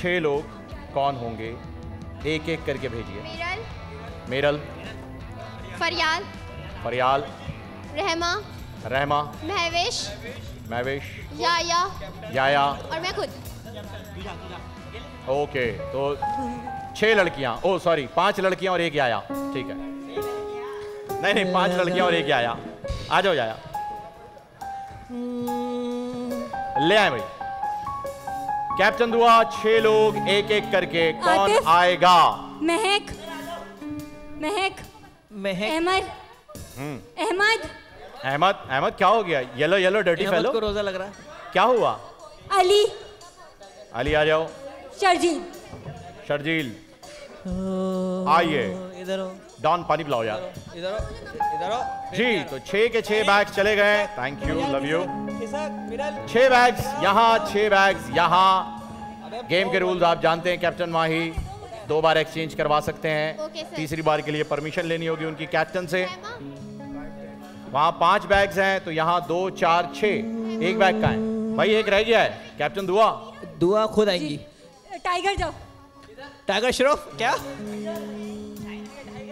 छह लोग कौन होंगे? एक एक करके भेजिए। मिरल। मेरल। फरियाल। फरियाल। रहमा। रहमा। महवेश। महवेश। याया। याया। और मैं खुद। ओके तो छह लड़कियाँ। ओ सॉरी पाँच लड़कियाँ और एक याया। ठीक है। नहीं नहीं पाँच लड़कियाँ और एक याया। आ जाओ याया। ले आए भाई। कैप्टन दुआ छह लोग एक एक करके कौन आएगा? महक महक महक। अहमद हम्म। अहमद। अहमद अहमद क्या हो गया? येलो येलो डर्टी फेलो को रोजा लग रहा है। क्या हुआ? अली। अली आ जाओ। शर्जील। शर्जील। आइए। इधर डॉन पानी पिलाओ यार। इधर इधर जी तो छह के छह बैग्स चले गए। थैंक यू लव यू छह बैग्स यहाँ छह बैग्स यहाँ। गेम के रूल्स आप जानते हैं कैप्टन माही दो बार एक्सचेंज करवा सकते हैं। तीसरी बार के लिए परमिशन लेनी होगी उनकी कैप्टन से। वहाँ पाँच बैग्स हैं तो यहाँ दो चार छ एक बैग का है। भाई एक रह गया है। कैप्टन दुआ दुआ खुद आएँगी। टाइगर जाओ। टाइगर श्रॉफ क्या?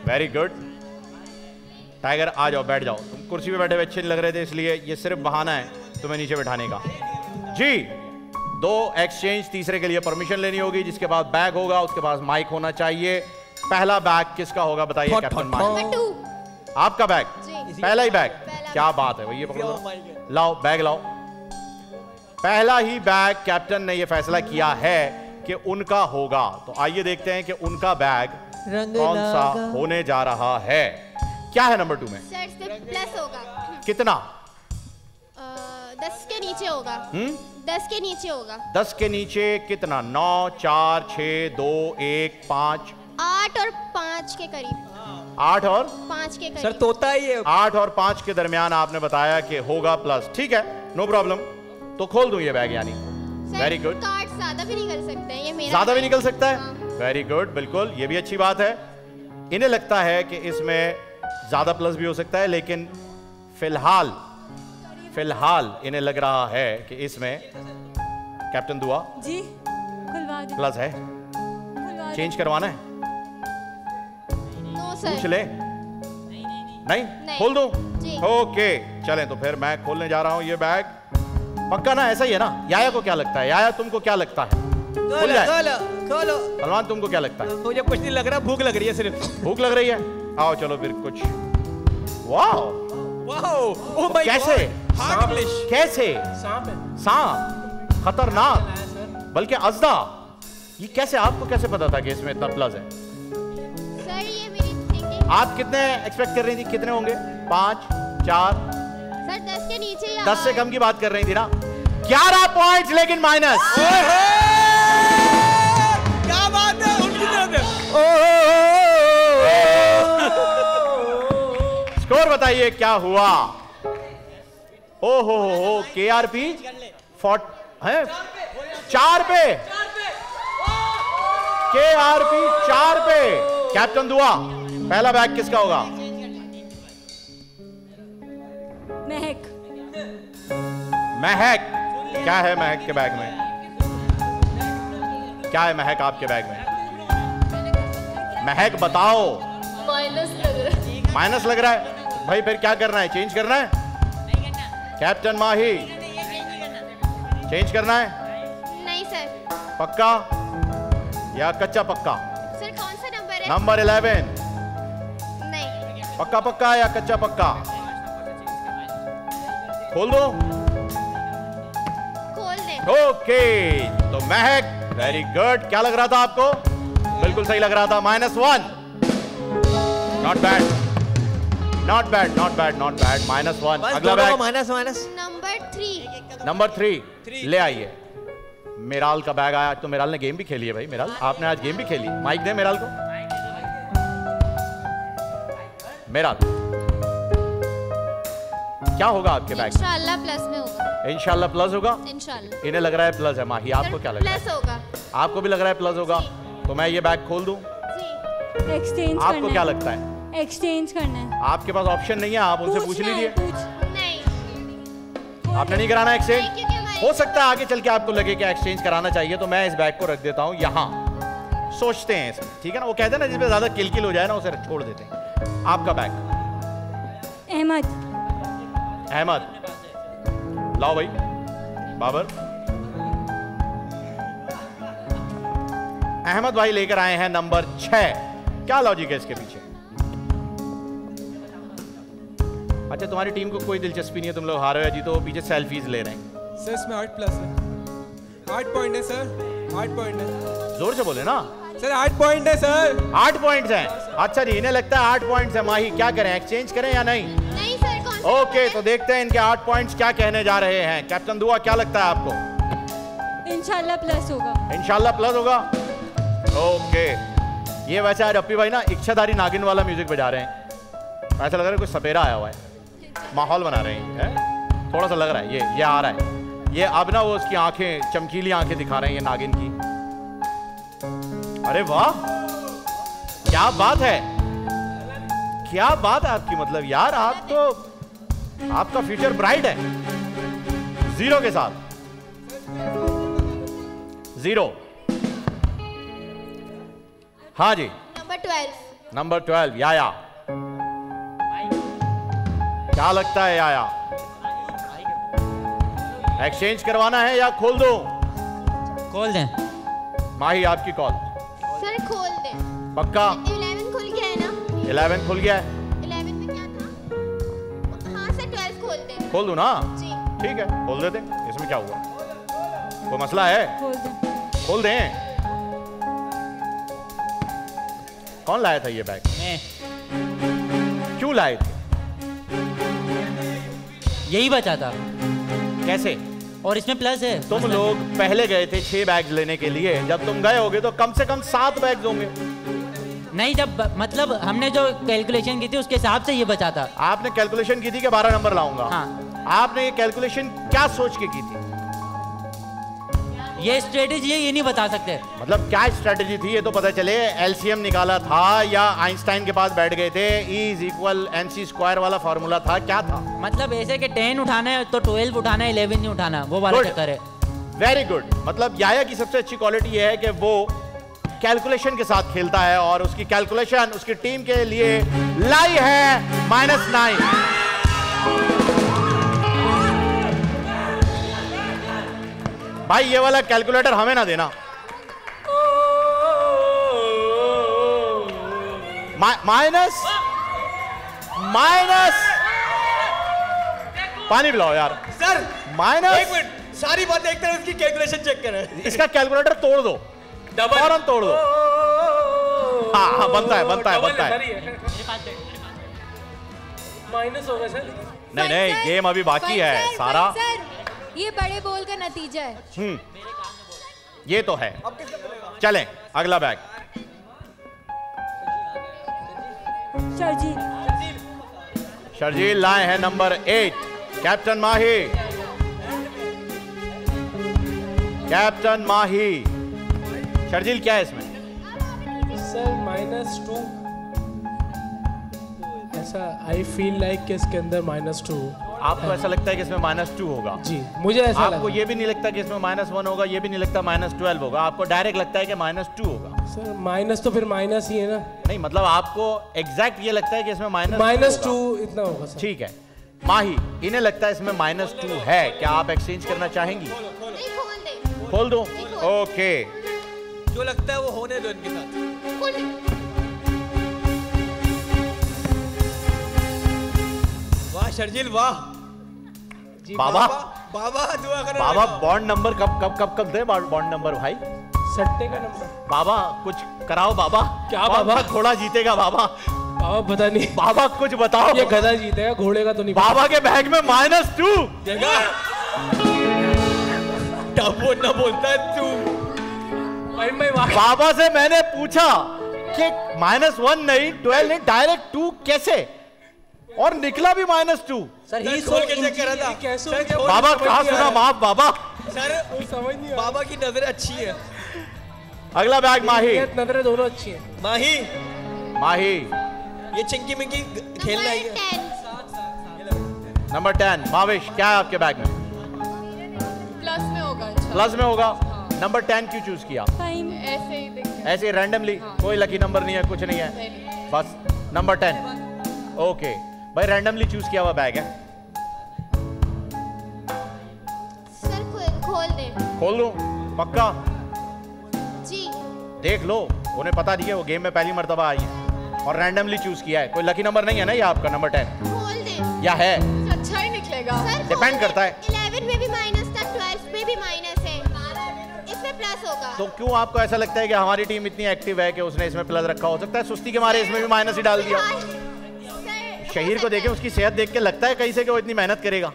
वेरी गुड टाइगर आ जाओ बैठ जाओ। तुम कुर्सी पे बैठे हुए अच्छे नहीं लग रहे थे इसलिए ये सिर्फ़ बहाना है। तुम्हें नीचे बैठाने का। जी दो एक्सचेंज तीसरे के लिए परमिशन लेनी होगी जिसके बाद बैग होगा उसके पास माइक होना चाहिए। पहला बैग किसका होगा बताइए कैप्टन माइक आपका बैग पहला ही बैग पहला क्या बात है भैया पकड़ो? लाओ बैग लाओ। पहला ही बैग कैप्टन ने यह फैसला किया है कि उनका होगा। तो आइए देखते हैं कि उनका बैग कौन सा होने जा रहा है। क्या है नंबर टू में? सर प्लस होगा। कितना? नीचे होगा। हम्म? दस के नीचे होगा। दस के नीचे कितना? नौ चार छ दो एक पाँच। आठ और पाँच के करीब। आठ और? पाँच के सर करीब। तोता ही है। आठ और पाँच के दरमियान आपने बताया कि होगा प्लस। ठीक है नो प्रॉब्लम। तो खोल दूँ ये बैग यानी? वेरी गुड कार्ड ज़्यादा भी निकल सकते हैं ये मेरा ज़्यादा भी निकल सकता है? हाँ। वेरी गुड बिल्कुल ये भी अच्छी बात है। इन्हें लगता है कि इसमें ज़्यादा प्लस भी हो सकता है लेकिन फ़िलहाल फ़िलहाल इन्हें लग रहा है कि इसमें कैप्टन दुआ जी खुलवा दे। प्लस है। चेंज करवाना है? No sir. पूछ ले। नहीं नहीं। खोल दूँ। जी। ओके चलें तो फिर मैं खोलने जा रहा हूँ ये बैग। पक्का ना? ऐसा ही है ना? याया को क्या लगता है? याया तुमको क्या लगता है? खुल खोलो जाए। खोलो खोलो। सलमान तुमको क्या लगता है? मुझे कुछ नहीं लग रहा भूख लग रही है सिर्फ़। भूख लग रही है? आओ चलो फिर कुछ। वाओ। वाओ ओह माय कैसे? हार्ड इंग्लिश कैसे? सांप है। सांप? खतरनाक। बल्कि अजदा ये कैसे आपको कैसे पता था कि इसमें इतना प्लस है? सर ये मेरी थिंकिंग आप कितने एक्सपेक्ट कर रही थी? कितने होंगे? पाँच चार? सर दस के नीचे या दस से कम की बात कर रही थी ना। ग्यारह पॉइंट्स लेकिन माइनस क्या बात है उनकी तरफ़ स्कोर बताइए क्या हुआ? ओ हो हो हो के आर पी फोर्ट है? चार पे। के आर पी चार पे। कैप्टन दुआ पहला बैग किसका होगा? महक। महक। क्या है महक के बैग में? क्या है महक आपके बैग में? महक बताओ। माइनस लग रहा है। माइनस लग रहा है? भाई फिर क्या करना है? चेंज करना है? कैप्टन माही चेंज करना है? नहीं सर पक्का? या कच्चा पक्का? सर कौन सा नंबर है? नंबर इलेवन नहीं. पक्का पक्का या कच्चा पक्का? खोल दो। खोल दे. ओके तो महक वेरी गुड क्या लग रहा था आपको? बिल्कुल सही लग रहा था minus one not bad not bad not bad not bad minus one बस अगला bag. Minus minus number three number three Three. ले आइए। मेराल का बैग आया। तो मेराल ने गेम भी खेली है भाई। मेराल आपने आज गेम भी खेली। माइक दे मेराल को। मेराल। क्या होगा आपके बैग? इंशाल्लाह प्लस में होगा। इंशाल्लाह प्लस होगा? इंशाल्लाह। इन्हें लग रहा है प्लस है। माही आपको क्या लग रहा प्लस होगा। है आपको भी लग रहा है प्लस होगा? तो मैं ये बैग खोल दूँ? जी। एक्सचेंज आपको क्या है। लगता है? एक्सचेंज करना है। आपके पास ऑप्शन नहीं है आप उनसे पूछ लीजिए। आपने नहीं कराना एक्सचेंज हो सकता है आगे चल के आपको लगे कि एक्सचेंज कराना चाहिए तो मैं इस बैग को रख देता हूँ यहाँ। सोचते हैं इसमें ठीक है ना? वो कहते हैं ना जिसमें ज़्यादा किलकिल हो जाए ना उसे छोड़ देते हैं। आपका बैग अहमद। अहमद। लाओ भाई। बाबर। अहमद भाई लेकर आए हैं नंबर छह। क्या लॉजिक है इसके पीछे? अच्छा तुम्हारी टीम को कोई दिलचस्पी नहीं है तुम लोग हारे हो या जीतो पीछे सेल्फीज ले रहे हैं। सर इसमें आठ प्लस है। आठ पॉइंट है सर। आठ पॉइंट है। ज़ोर से बोले ना। सर आठ पॉइंट है सर। आठ पॉइंट्स हैं। अच्छा जी इन्हें लगता है आठ पॉइंट्स है। माही क्या करें? एक्सचेंज करें या नहीं? नहीं सर ओके तो देखते हैं इनके आठ पॉइंट्स क्या कहने जा रहे हैं। कैप्टन दुआ क्या लगता है आपको? इंशाल्लाह प्लस होगा। इंशाल्लाह प्लस होगा? ओके ये वैसे आज अपी भाई ना इच्छाधारी नागिन वाला म्यूज़िक बजा रहे हैं। ऐसा लग रहा है कुछ सपेरा आया हुआ है। माहौल बना रहे हैं है? थोड़ा सा लग रहा है ये ये आ रहा है। ये अब ना वो उसकी आँखें चमकीली आँखें दिखा रहे हैं ये नागिन की। अरे वाह! क्या बात है! क्या बात है आपकी मतलब यार आप तो आपका फ्यूचर ब्राइट है। ज़ीरो के साथ। ज़ीरो हाँ जी। नंबर ट्वेल्व नंबर ट्वेल्व याया क्या लगता है आया? एक्सचेंज करवाना है या खोल दो? खोल दें। माही आपकी कॉल सर खोल दे। पक्का? इलेवन खुल गया है ना? इलेवन खुल गया है? इलेवन में क्या था? हाँ सर ट्वेल्व खोल दे। खोल दू ना? जी। ठीक है खोल देते इसमें क्या हुआ? कोई मसला है? खोल दे। खोल दें। कौन लाया था ये बैग मैं। क्यों लाए थे? यही बचा था कैसे? और इसमें प्लस है। तुम लोग पहले गए थे छह बैग लेने के लिए। जब तुम गए होगे तो कम से कम सात बैग होंगे। नहीं जब मतलब हमने जो कैलकुलेशन की थी उसके हिसाब से ये बचा था आपने कैलकुलेशन की थी कि बारह नंबर लाऊँगा। हाँ। आपने ये कैलकुलेशन क्या सोच के की थी? ये स्ट्रेटेजी है ये नहीं बता सकते। मतलब क्या स्ट्रेटेजी थी ये तो पता चले एलसीएम निकाला था या आइंस्टाइन के पास बैठ गए थे is equal N C square वाला फॉर्मूला था क्या था? मतलब ऐसे कि टेन उठाना है तो ट्वेल्व उठाना है इलेवन नहीं उठाना वो वाला चक्कर है। वेरी गुड मतलब याया की सबसे अच्छी क्वालिटी ये है कि वो कैलकुलेशन के साथ खेलता है और उसकी कैलकुलेशन उसकी टीम के लिए लाई है माइनस नाइन भाई ये वाला कैलकुलेटर हमें ना देना। माइनस माइनस पानी पिलाओ यार। सर माइनस एक मिनट सारी बातें एक तरह इसकी कैलकुलेशन चेक करें। इसका कैलकुलेटर तोड़ दो। डबल फ़ौरन तोड़ दो। हाँ हाँ बनता है बनता है बनता है। माइनस होगा सर। नहीं नहीं गेम अभी बाकी है सारा। सर ये बड़े बोल का नतीजा है। हम्म ये तो है। चलें अगला बैग। शर्जील। शर्जील लाए हैं number eight. Captain Mahi. Captain Mahi. Sharjeel क्या है इसमें? सर माइनस टू ऐसा आई फील लाइक कि इसके अंदर माइनस टू आपको ऐसा लगता है कि इसमें माइनस टू होगा? जी मुझे ऐसा आपको लगा ये भी नहीं लगता कि इसमें माइनस वन होगा ये भी नहीं लगता माइनस ट्वेल्व होगा। आपको डायरेक्ट लगता है कि माइनस टू होगा? सर माइनस तो फिर माइनस ही है ना। नहीं मतलब आपको एग्जैक्ट ये लगता है कि इसमें माइनस माइनस टू इतना होगा ठीक है। माही इन्हें लगता है इसमें माइनस टू है। क्या आप एक्सचेंज करना चाहेंगी? नहीं खोल दो। ओके जो लगता है वो होने दो इनके साथ। शर्जिल वाह। बाबा। बाबा दुआ करो बाबा बॉन्ड नंबर कब कब कब कब दे बॉन्ड नंबर भाई? सट्टे का नंबर बाबा कुछ कराओ बाबा। क्या बाबा? घोड़ा जीतेगा बाबा? बाबा पता नहीं। बाबा कुछ बताओ। ये गधा जीतेगा घोड़े का तो नहीं बाबा के बैग में माइनस टू टबो न बोलता तू। बाबा से मैंने पूछा कि माइनस वन नहीं ट्वेल्व नहीं डायरेक्ट टू कैसे? और निकला भी माइनस टू सर ही खोल के चेक करा था। कैसे हो? खोल- बाबा कहा सुना? रहा। माफ़ बाबा। सर समझ नहीं बाबा की नज़र अच्छी है। अगला बैग माही। नज़रें दोनों अच्छी हैं। माही। माही। ये चिंकी मिंकी खेलना ही नंबर है। टेन नंबर टेन माविश क्या है आपके बैग में? प्लस में होगा प्लस में होगा? नंबर टेन क्यों चूज़ किया? ऐसे ही ऐसे रैंडमली कोई लकी नंबर नहीं है कुछ नहीं है। बस नंबर टेन ओके भाई रैंडमली चूज़ किया हुआ बैग है। सर खोल खोल दे। खोल लो? पक्का? जी। देख लो उन्हें पता नहीं है वो गेम में पहली मर्तबा आई है। और रैंडमली चूज़ किया है। कोई लकी नंबर नहीं है ना ये आपका नंबर टेन खोल दे। या है। अच्छा ही निकलेगा। सर Depend करता है। 11 में भी माइनस था 12 में भी माइनस है। इसमें प्लस होगा। तो क्यों आपको ऐसा लगता है कि हमारी टीम इतनी एक्टिव है कि उसने इसमें प्लस रखा? हो सकता है सुस्ती के मारे इसमें भी माइनस ही डाल दिया। शहीर को देखे उसकी सेहत देख के लगता है कहीं से कि वो इतनी मेहनत करेगा।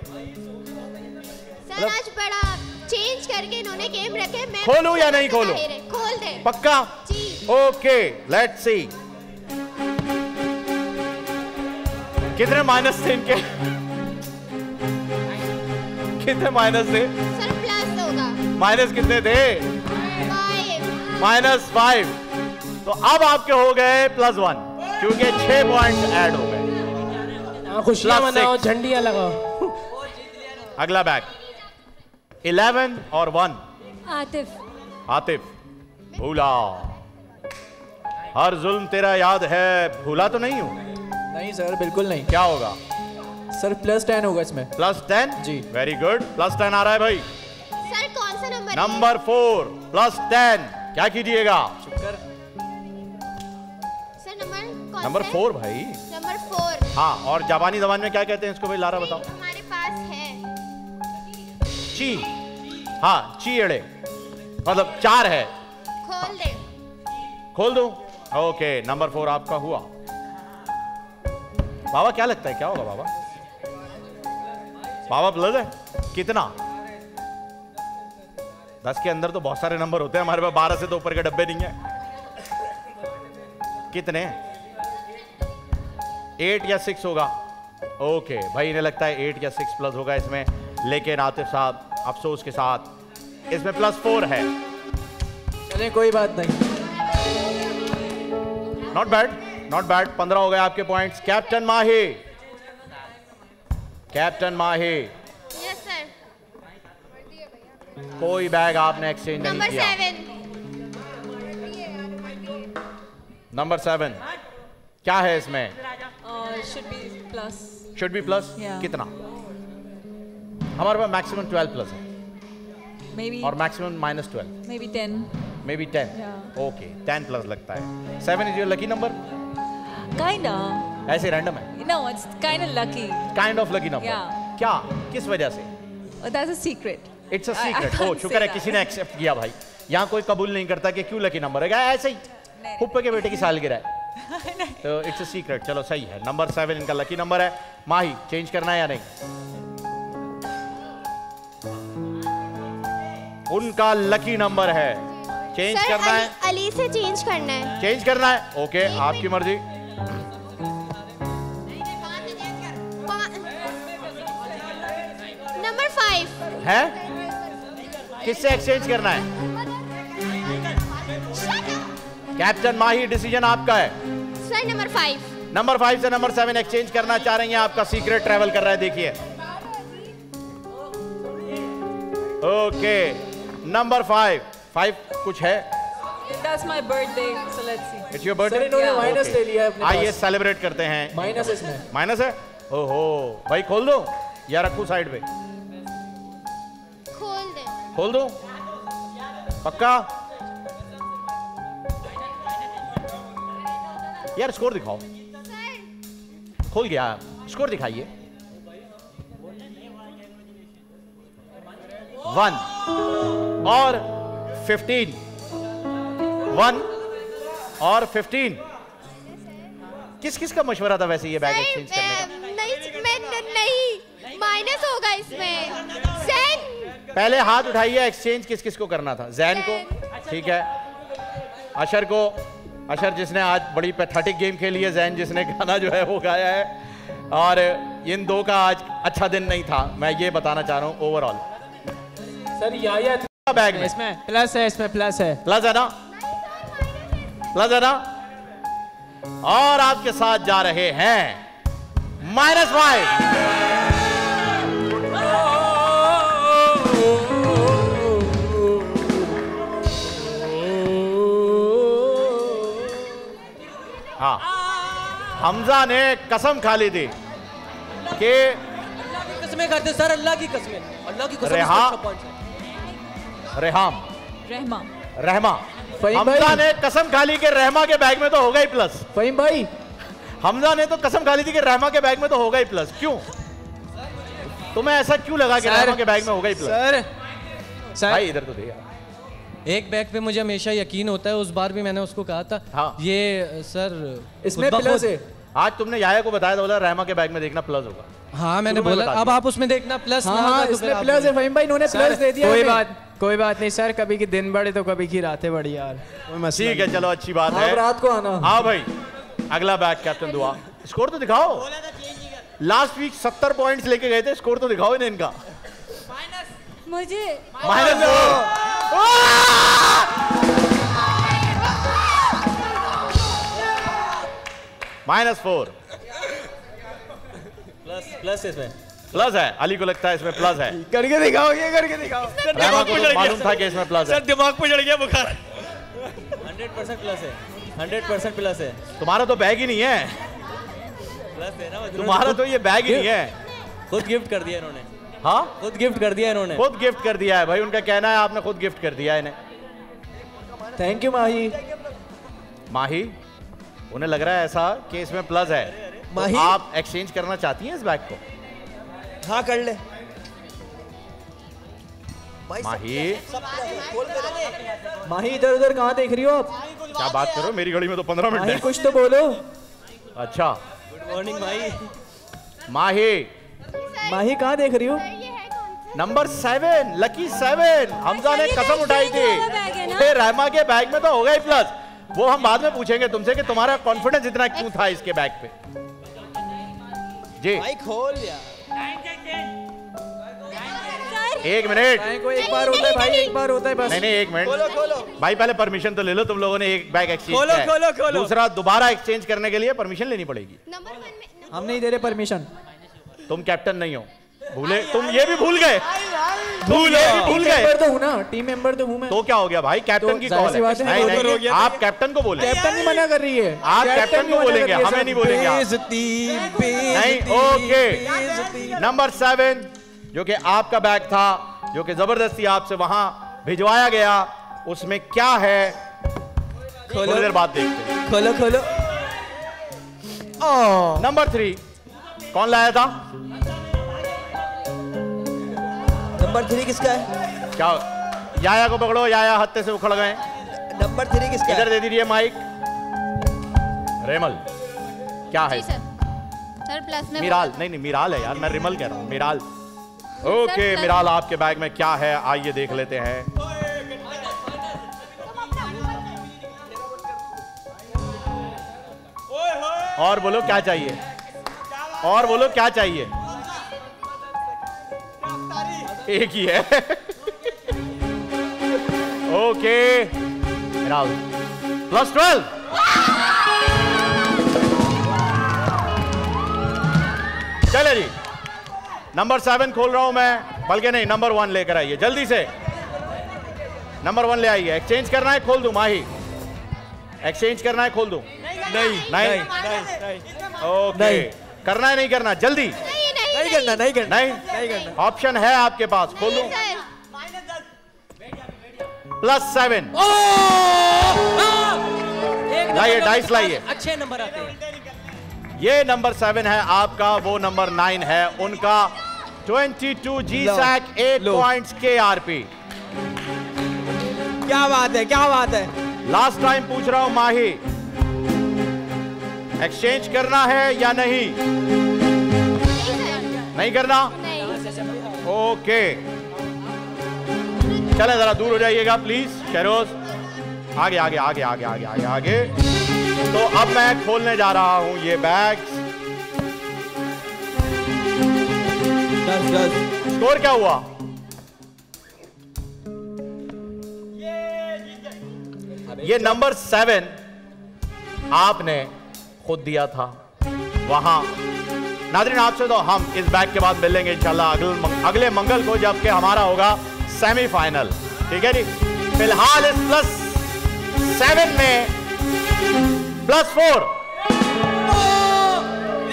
सर आज बड़ा चेंज करके इन्होंने गेम रखे मैं खोलूं या नहीं खोलूं? खोल दे। पक्का? ओके लेट्स सी कितने माइनस थे इनके? कितने माइनस थे? सर प्लस होगा। माइनस कितने थे? माइनस फाइव तो अब आपके हो गए प्लस वन क्योंकि छह पॉइंट ऐड हो गए। खुशियाँ Plus मनाओ. झंडियाँ लगाओ। अगला बैग। इलेवन और वन आतिफ। आतिफ भूला। हर जुल्म तेरा याद है भूला तो नहीं हूँ? नहीं सर बिल्कुल नहीं। क्या होगा? सर प्लस टेन होगा इसमें। प्लस टेन जी। वेरी गुड प्लस टेन आ रहा है भाई। सर कौन सा number number four plus ten क्या कीजिएगा? नंबर कौन नंबर सा है? फोर भाई। हाँ और जापानी जबान में क्या कहते हैं इसको भाई? लारा बताओ। हमारे पास है। ची। हाँ ची एड़े मतलब चार है। खोल दे। खोल दो? ओके नंबर फोर आपका हुआ। बाबा क्या लगता है? क्या होगा बाबा? बाबा प्लस है? कितना? दस के अंदर तो बहुत सारे नंबर होते हैं। हमारे पास बारह से तो ऊपर के डब्बे नहीं है। कितने? एट या सिक्स होगा। ओके भाई इन्हें लगता है एट या सिक्स प्लस होगा इसमें। लेकिन आतिफ साहब अफसोस के साथ इसमें प्लस फोर है। चले कोई बात नहीं। नॉट बैड नॉट बैड पंद्रह हो गए आपके points captain Mahi captain Mahi yes sir कोई बैग आपने एक्सचेंज नहीं नंबर किया। नंबर सेवन क्या है इसमें? Should be plus. Should be plus Yeah. कितना हमारे पास मैक्सिमम ट्वेल्व प्लस है Maybe और maximum minus twelve maybe ten. Maybe ten Yeah. Okay ten plus लगता है seven is your lucky number Kinda. ऐसे रैंडम है No, it's kinda lucky. Kind of lucky number Yeah. क्या किस वजह से that's a secret. It's a secret ओ शुक्र है किसी ने एक्सेप्ट किया भाई यहाँ कोई कबूल नहीं करता कि क्यों लकी नंबर है ऐसे ही। हुप्पे के बेटे की सालगिरह है तो इट्स अ सीक्रेट चलो सही है. नंबर सेवन इनका लकी नंबर है. माही चेंज करना है या नहीं? उनका लकी नंबर है. चेंज सर करना अली, है. अली से चेंज करना है. चेंज करना है. ओके आपकी मर्ज़ी. नंबर फाइव है? किससे एक्सचेंज करना है? कैप्टन माही डिसीज़न आपका है। Sir number five number five से नंबर सेवन एक्सचेंज करना चाह रही हैं आपका सीक्रेट ट्रेवल कर रहा है देखिए। ओके नंबर फाइव फाइव कुछ है? That's my birthday, so let's see. इन्होंने Yeah. माइनस ले लिया है अपने आइए सेलिब्रेट करते हैं। माइनस इसमें। माइनस है? ओहो भाई खोल दो। या रखू साइड पे? खोल दे। खोल दो। पक्का? यार स्कोर दिखाओ। खोल गया। स्कोर दिखाइए। वन और फिफ्टीन वन और फिफ्टीन किस किस का मशवरा था वैसे ये बैग एक्सचेंज करने का? नहीं मैं नहीं माइनस होगा इसमें। सेन पहले हाथ उठाइए एक्सचेंज किस किस को करना था? जैन को। ठीक है। अशर को। अशर जिसने आज बड़ी पैथेटिक गेम खेली है जैन जिसने गाना जो है वो गाया है। और इन दो का आज अच्छा दिन नहीं था। मैं ये बताना चाह रहा हूँ ओवरऑल सर याया बैग में? इसमें प्लस है इसमें प्लस है। प्लस है ना? प्लस है ना? और आपके साथ जा रहे हैं माइनस फाइव हाँ। हमजा ने कसम खा ली थी कि कसमें करते सर अल्लाह की कसमें। अल्लाह की कसम रेहा- अच्छा है। रेहाम। रहमा। रहमा। हमजा ने कसम खा ली कि रहमा के बैग में तो होगा ही प्लस फहीम भाई। हमजा ने तो कसम खा ली थी कि रहमा के बैग में तो होगा ही प्लस क्यों? तुम्हें ऐसा क्यों लगा कि रहमा के बैग में होगा ही प्लस सर सर। भाई इधर तो दे यार। एक बैग पे मुझे हमेशा यकीन होता है उस बार भी मैंने उसको कहा था। हाँ। ये सर इसमें प्लस है। आज तुमने याया को बताया था बोला रहमा के बैग में देखना प्लस होगा। हाँ मैंने बोला अब आप उसमें देखना प्लस हाँ हाँ तो इसमें प्लस है फहीम भाई इन्होंने प्लस दे दिया कोई बात कोई बात नहीं सर कभी की दिन बड़े तो कभी की रातें बड़ी यार। ठीक है चलो अच्छी बात है। रात को आना। हाँ भाई अगला बैग कैप्टन दुआ। स्कोर तो दिखाओ। लास्ट वीक सत्तर पॉइंट्स लेके गए थे स्कोर तो दिखाओ इन्हें इनका। मुझे minus minus four plus plus इसमें। प्लस है। अली को लगता है इसमें प्लस है। करके दिखाओ ये करके दिखाओ। तो मालूम था कि इसमें प्लस है। दिमाग पे चढ़ गया बुखार। हंड्रेड परसेंट प्लस है। हंड्रेड परसेंट प्लस है। तुम्हारा तो बैग ही नहीं है। प्लस है ना तुम्हारा तो ये बैग ही नहीं है। खुद गिफ्ट कर दिया इन्होंने। हाँ? खुद गिफ्ट कर दिया इन्होंने। खुद गिफ्ट कर दिया है भाई उनका कहना है आपने खुद गिफ्ट कर दिया इन्हें। थैंक यू माही। माही उन्हें लग रहा है ऐसा कि इसमें प्लस है। माही? तो आप एक्सचेंज करना चाहती हैं इस बैग को? हाँ कर ले। माही। माही इधर उधर कहाँ देख रही हो आप? क्या बात करो मेरी घड़ी में तो पंद्रह मिनट कुछ तो बोलो। अच्छा। गुड मॉर्निंग माही। माही माही कहाँ देख रही हो? ये है कौन सा? Number seven lucky seven Hamza ने कसम उठाई थी। रहमा के बैग में तो ही प्लस वो हम बाद में पूछेंगे तुमसे कि तुम्हारा कॉन्फिडेंस इतना क्यों था इसके बैग पे? जी। खोल एक मिनट एक बार होता है भाई एक बार होता है बस। नहीं नहीं एक मिनट भाई पहले परमिशन तो ले लो तुम लोगों ने एक बैग एक्सचेंज खोलो, खोलो, खोलो। दूसरा दोबारा एक्सचेंज करने के लिए परमिशन लेनी पड़ेगी। हम नहीं दे रहे परमिशन तुम कैप्टन नहीं हो। भूले तुम ये भी भूल गए। भूल भूल गए। तो हूँ ना टीम मेंबर तो हूँ मैं। तो क्या हो गया भाई? कैप्टन तो की कॉल है। है, नहीं नहीं हो गया। आप कैप्टन को बोले कैप्टन नहीं मना कर रही है। आप कैप्टन को बोलेंगे है, हमें नहीं बोलेंगे बेइज्जती नहीं ओके। नंबर सेवन जो कि आपका बैग था जो कि ज़बरदस्ती आपसे वहाँ भिजवाया गया उसमें क्या है? थोड़ी देर बाद देखते खोलो खोलो। नंबर थ्री कौन लाया था? नंबर थ्री किसका है? क्या? याया को पकड़ो याया हत्ते से उखड़ गए। नंबर थ्री किसका इधर दे दीजिए माइक। रेमल क्या है? सर सर प्लस में मिराल नहीं नहीं मिराल है यार मैं रिमल कह रहा हूँ मिराल। ओके मिराल आपके बैग में क्या है? आइए देख लेते हैं। और बोलो क्या चाहिए? और बोलो क्या चाहिए? एक ही है। ओके। मिराल प्लस ट्वेल्व चले जी। नंबर सेवन खोल रहा हूँ मैं बल्कि नहीं नंबर वन लेकर आइए। जल्दी से। नंबर वन ले आइए। एक्सचेंज करना है खोल दूँ माही। एक्सचेंज करना है खोल दूँ। नहीं नहीं ओके करना है नहीं करना जल्दी नहीं नहीं नहीं। करना है नहीं करना जल्दी। नहीं करना नहीं करना। नहीं? करना। ऑप्शन है आपके पास खोल। प्लस सेवन लाइए डाइस लाइए। अच्छे नंबर आते हैं। ये नंबर सेवन है आपका वो नंबर नाइन है उनका। 22 जी सैक एट लो। के आर पी क्या बात है क्या बात है। लास्ट टाइम पूछ रहा हूँ माही। एक्सचेंज करना है या नहीं? नहीं करना? ओके चले जरा दूर हो जाइएगा प्लीज़ शेरोज आगे आगे आगे आगे आगे आगे आगे. तो अब मैं खोलने जा रहा हूँ ये बैग दस दस स्कोर क्या हुआ? ये नंबर सेवन आपने खुद दिया था। वहाँ नादरीन आपसे तो हम इस बैग के बाद मिलेंगे इंशाल्लाह अगले अगले मंगल को जबकि हमारा होगा सेमीफाइनल। ठीक है जी? फ़िलहाल इस प्लस सेवन में प्लस फोर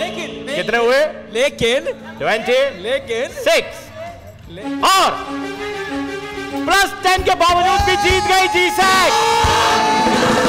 लेकिन कितने हुए? लेकिन ट्वेंटी लेकिन सिक्स ले... और प्लस टेन के बावजूद भी जीत गई जी सैक्स